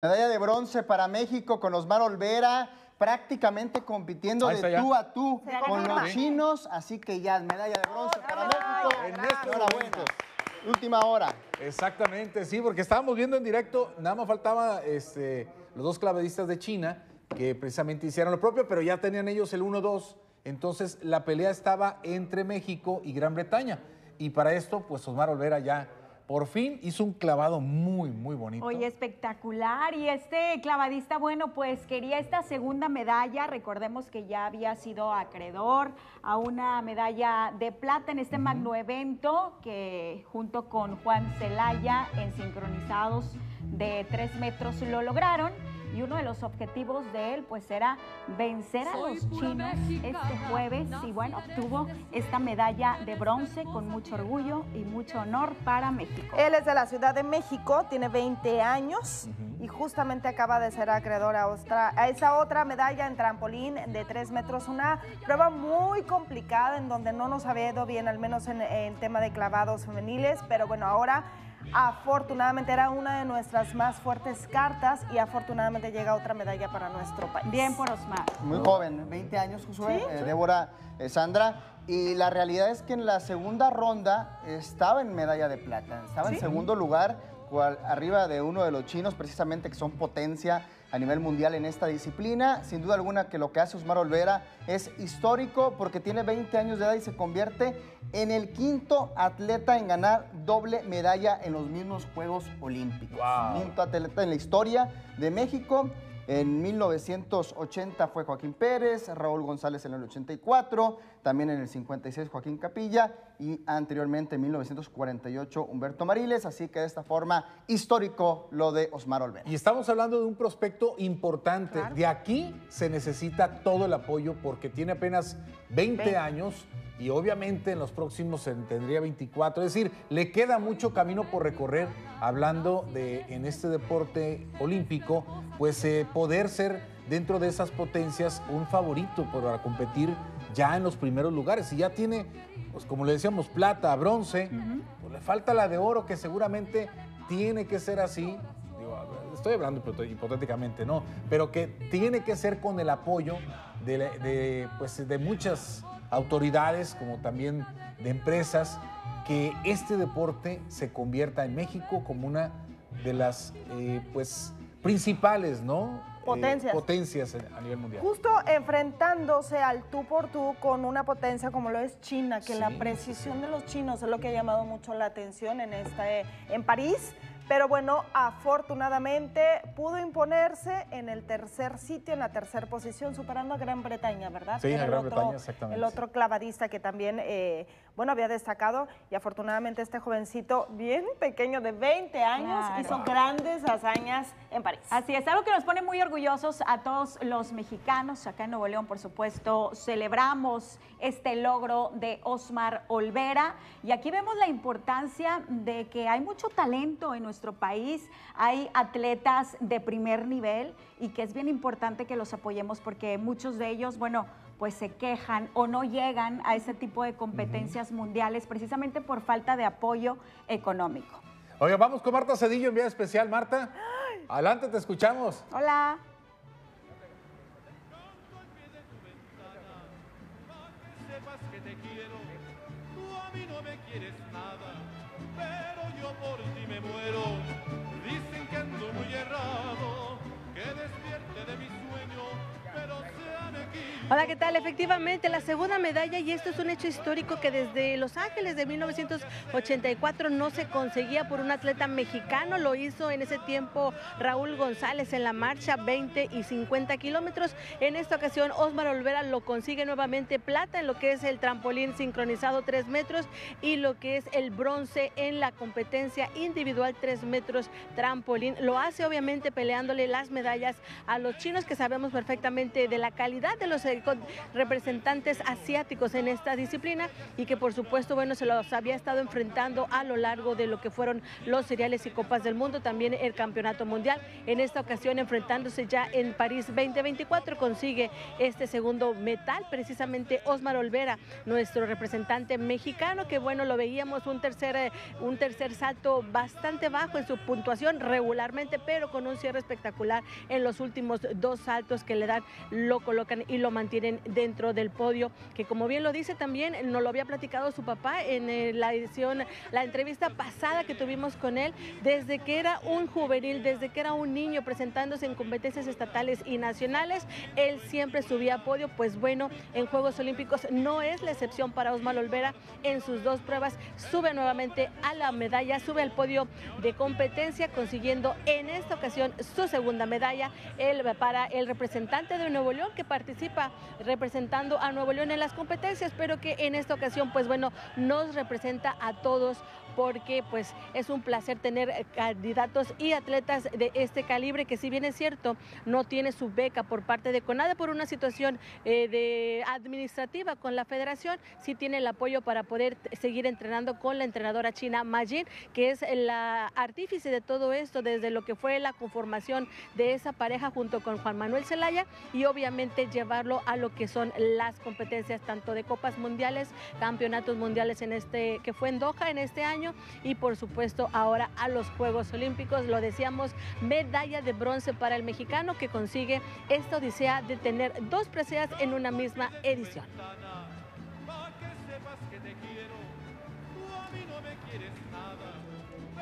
Medalla de bronce para México con Osmar Olvera, prácticamente compitiendo de ya. tú a tú Se con los chinos, así que ya medalla de bronce para México. En estos momentos. Última hora. Exactamente, sí, porque estábamos viendo en directo, nada más faltaba este, los dos clavadistas de China, que precisamente hicieron lo propio, pero ya tenían ellos el 1-2. Entonces la pelea estaba entre México y Gran Bretaña. Y para esto, pues Osmar Olvera ya por fin hizo un clavado muy, muy bonito. Oye, espectacular. Y este clavadista, bueno, pues quería esta segunda medalla. Recordemos que ya había sido acreedor a una medalla de plata en este magno evento que junto con Juan Celaya en sincronizados de tres metros lo lograron. Y uno de los objetivos de él, pues, era vencer a los chinos este jueves. Y bueno, obtuvo esta medalla de bronce con mucho orgullo y mucho honor para México. Él es de la Ciudad de México, tiene 20 años y justamente acaba de ser acreedor a, esa otra medalla en trampolín de 3 metros. Una prueba muy complicada en donde no nos había ido bien, al menos en el tema de clavados femeniles, pero bueno, ahora afortunadamente era una de nuestras más fuertes cartas y afortunadamente llega otra medalla para nuestro país. Bien por Osmar. Muy joven, 20 años, Josué, eh, Débora, eh, Sandra. Y la realidad es que en la segunda ronda estaba en medalla de plata, estaba en segundo lugar, cual- arriba de uno de los chinos, precisamente que son potencia a nivel mundial en esta disciplina. Sin duda alguna que lo que hace Osmar Olvera es histórico porque tiene 20 años de edad y se convierte en el quinto atleta en ganar doble medalla en los mismos Juegos Olímpicos. Wow. Quinto atleta en la historia de México. En 1980 fue Joaquín Pérez, Raúl González en el 84, también en el 56 Joaquín Capilla y anteriormente en 1948 Humberto Mariles, así que de esta forma histórico lo de Osmar Olvera. Y estamos hablando de un prospecto importante. De aquí se necesita todo el apoyo porque tiene apenas 20 años y obviamente en los próximos tendría 24. Es decir, le queda mucho camino por recorrer hablando de en este deporte olímpico, pues eh, poder ser dentro de esas potencias un favorito para competir ya en los primeros lugares. Y ya tiene, pues como le decíamos, plata, bronce, pues le falta la de oro que seguramente tiene que ser así. Digo, estoy hablando hipotéticamente, ¿no? Pero que tiene que ser con el apoyo de, pues, de muchas autoridades, como también de empresas, que este deporte se convierta en México como una de las eh, pues, principales, ¿no? Eh, Potencias. potencias a nivel mundial. Justo enfrentándose al tú por tú con una potencia como lo es China, que la precisión de los chinos es lo que ha llamado mucho la atención en, este, en París. Pero bueno, afortunadamente pudo imponerse en el tercer sitio, en la tercera posición, superando a Gran Bretaña, ¿verdad? Sí, a Gran otro- Bretaña, exactamente. El otro clavadista que también, eh, bueno, había destacado y afortunadamente este jovencito bien pequeño de 20 años Claro. hizo grandes hazañas en París. Así es, algo que nos pone muy orgullosos a todos los mexicanos. Acá en Nuevo León, por supuesto, celebramos este logro de Osmar Olvera. Y aquí vemos la importancia de que hay mucho talento en nuestro país. Hay atletas de primer nivel y que es bien importante que los apoyemos porque muchos de ellos, bueno, pues se quejan o no llegan a ese tipo de competencias mundiales precisamente por falta de apoyo económico. Oiga, vamos con Marta Cedillo en vía especial. Marta, adelante, te escuchamos. Hola. que te quiero, tú a mí no me quieres nada, pero yo por ti me muero. Dicen que ando muy errado, Hola, ¿qué tal? Efectivamente, la segunda medalla y esto es un hecho histórico que desde Los Ángeles de 1984 no se conseguía por un atleta mexicano. Lo hizo en ese tiempo Raúl González en la marcha 20 y 50 kilómetros. En esta ocasión, Osmar Olvera lo consigue nuevamente plata en lo que es el trampolín sincronizado 3 metros y lo que es el bronce en la competencia individual 3 metros trampolín. Lo hace obviamente peleándole las medallas a los chinos que sabemos perfectamente de la calidad de los representantes asiáticos en esta disciplina y que por supuesto, bueno, se los había estado enfrentando a lo largo de lo que fueron los seriales y copas del mundo, también el campeonato mundial. En esta ocasión enfrentándose ya en París 2024 consigue este segundo metal, precisamente Osmar Olvera, nuestro representante mexicano, que bueno, lo veíamos un tercer, eh, un tercer salto bastante bajo en su puntuación regularmente, pero con un cierre espectacular en los últimos dos saltos que le dan, lo colocan y lo mantienen dentro del podio, que como bien lo dice también, nos lo había platicado su papá en eh, la edición, la entrevista pasada que tuvimos con él, desde que era un juvenil, desde que era un niño presentándose en competencias estatales y nacionales, él siempre subía a podio, pues bueno, en Juegos Olímpicos no es la excepción para Osmar Olvera, en sus dos pruebas sube nuevamente a la medalla, sube al podio de competencia, consiguiendo en esta ocasión su segunda medalla. El, para el representante de Nuevo León que participa representando a Nuevo León en las competencias, pero que en esta ocasión, pues bueno, nos representa a todos porque pues es un placer tener eh, candidatos y atletas de este calibre que si bien es cierto no tiene su beca por parte de CONADE por una situación eh, de administrativa con la federación, sí tiene el apoyo para poder seguir entrenando con la entrenadora china Majin, que es la artífice de todo esto desde lo que fue la conformación de esa pareja junto con Juan Manuel Zelaya y obviamente llevarlo a lo que son las competencias tanto de copas mundiales, campeonatos mundiales en este que fue en Doha en este año y por supuesto ahora a los Juegos Olímpicos. Lo decíamos, medalla de bronce para el mexicano que consigue esta odisea de tener dos preseas en una misma edición.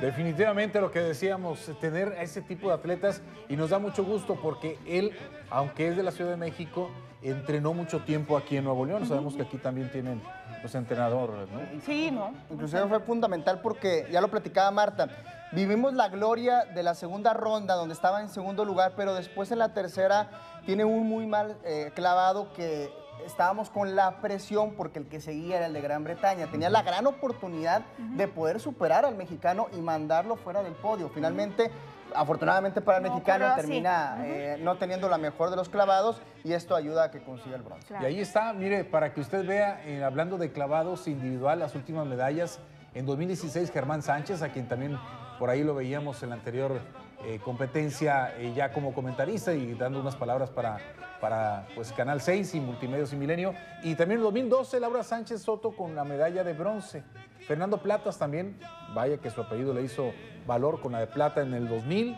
Definitivamente lo que decíamos, tener a ese tipo de atletas y nos da mucho gusto porque él, aunque es de la Ciudad de México, entrenó mucho tiempo aquí en Nuevo León. Sabemos que aquí también tienen pues, entrenador, ¿no? Sí, ¿no? Inclusive fue fundamental porque, ya lo platicaba Marta, vivimos la gloria de la segunda ronda donde estaba en segundo lugar, pero después en la tercera tiene un muy mal eh, clavado que estábamos con la presión porque el que seguía era el de Gran Bretaña. Tenía la gran oportunidad de poder superar al mexicano y mandarlo fuera del podio. Finalmente, afortunadamente para el No mexicano, termina eh, no teniendo la mejor de los clavados y esto ayuda a que consiga el bronce. Y ahí está, mire, para que usted vea, eh, hablando de clavados individual, las últimas medallas, en 2016 Germán Sánchez, a quien también por ahí lo veíamos en la anterior eh, competencia eh, ya como comentarista y dando unas palabras para, para pues, Canal 6 y Multimedios y Milenio. Y también en 2012 Laura Sánchez Soto con la medalla de bronce. Fernando Platas también, vaya que su apellido le hizo valor con la de plata en el 2000.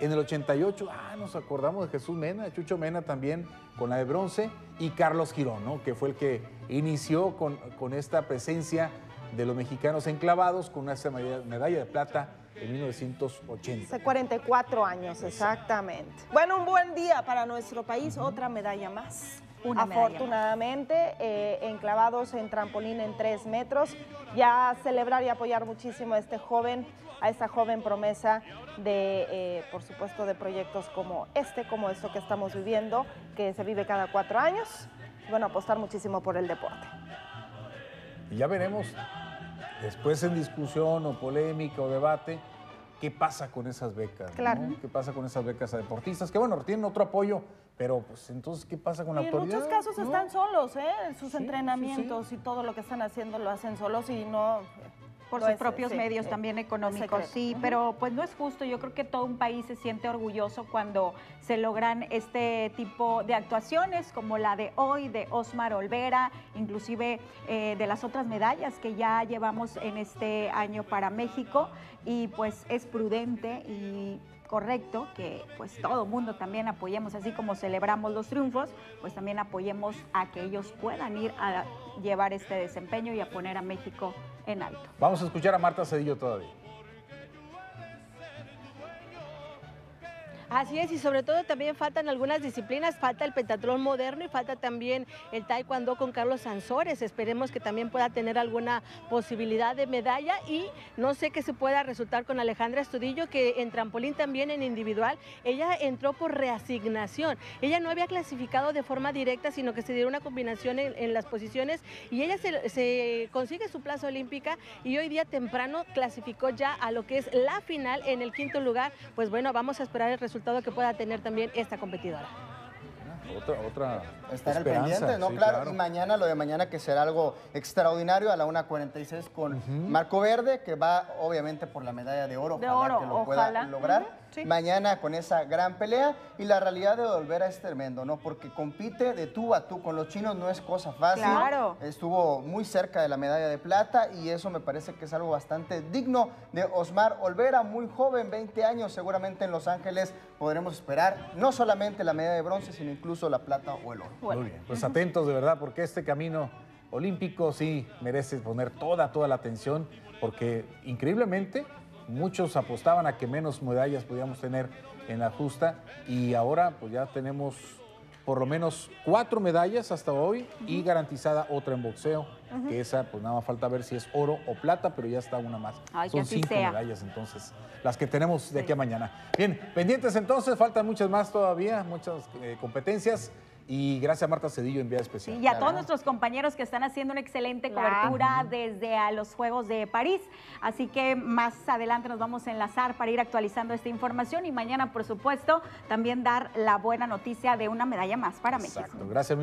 En el 88, ah, nos acordamos de Jesús Mena, Chucho Mena también con la de bronce, y Carlos Girón, ¿no? que fue el que inició con, con esta presencia de los mexicanos enclavados con esa medalla de plata en 1980. Hace 44 años, exactamente. Bueno, un buen día para nuestro país, otra medalla más. Una medalla más. Afortunadamente, eh, enclavados en trampolín en tres metros, ya celebrar y apoyar muchísimo a este joven, a esta joven promesa de, eh, por supuesto, de proyectos como este, como esto que estamos viviendo, que se vive cada cuatro años. Bueno, apostar muchísimo por el deporte. Y ya veremos, después en discusión o polémica o debate, qué pasa con esas becas. ¿no? Claro. ¿Qué pasa con esas becas a deportistas? Que bueno, tienen otro apoyo, pero pues entonces, ¿qué pasa con la Y en autoridad? muchos casos ¿no? están solos, ¿eh? En sus Sí, sí, entrenamientos y todo lo que están haciendo lo hacen solos y no... por no sus es- propios sí, medios sí, también económicos, sí, pero pues no es justo. Yo creo que todo un país se siente orgulloso cuando se logran este tipo de actuaciones como la de hoy de Osmar Olvera, inclusive eh, de las otras medallas que ya llevamos en este año para México. Y pues es prudente y correcto que pues todo mundo también apoyemos, así como celebramos los triunfos, pues también apoyemos a que ellos puedan ir a llevar este desempeño y a poner a México en alto. Vamos a escuchar a Marta Cedillo todavía. Así es, y sobre todo también faltan algunas disciplinas, falta el pentatlón moderno y falta también el taekwondo con Carlos Sansores. Esperemos que también pueda tener alguna posibilidad de medalla y no sé qué se pueda resultar con Alejandra Estudillo, que en trampolín también en individual, ella entró por reasignación. Ella no había clasificado de forma directa, sino que se dio una combinación en, las posiciones y ella se, se consigue su plaza olímpica y hoy día temprano clasificó ya a lo que es la final en el quinto lugar. Pues bueno, vamos a esperar el resultado que pueda tener también esta competidora. otra, otra Estar al pendiente, ¿no? sí, claro. Y mañana, lo de mañana que será algo extraordinario a la 1.46 con Marco Verde, que va obviamente por la medalla de oro. De ojalá oro, que lo ojalá. pueda lograr. Sí. Mañana con esa gran pelea. Y la realidad de Olvera es tremendo, ¿no? Porque compite de tú a tú con los chinos, no es cosa fácil. Claro. Estuvo muy cerca de la medalla de plata y eso me parece que es algo bastante digno de Osmar Olvera, muy joven, 20 años, seguramente en Los Ángeles podremos esperar no solamente la medalla de bronce, sino incluso la plata o el oro. Muy bien, pues atentos de verdad, porque este camino olímpico sí merece poner toda, toda la atención, porque increíblemente muchos apostaban a que menos medallas podíamos tener en la justa y ahora pues ya tenemos por lo menos cuatro medallas hasta hoy y garantizada otra en boxeo, que esa pues nada más falta ver si es oro o plata, pero ya está una más. Ay, Son cinco sea. medallas entonces, las que tenemos de aquí a mañana. Bien, pendientes entonces, faltan muchas más todavía, muchas eh, competencias y gracias a Marta Cedillo, enviada especial. Sí, y a todos nuestros compañeros que están haciendo una excelente Claro. cobertura desde a los Juegos de París. Así que más adelante nos vamos a enlazar para ir actualizando esta información y mañana, por supuesto, también dar la buena noticia de una medalla más para México. Exacto, gracias mil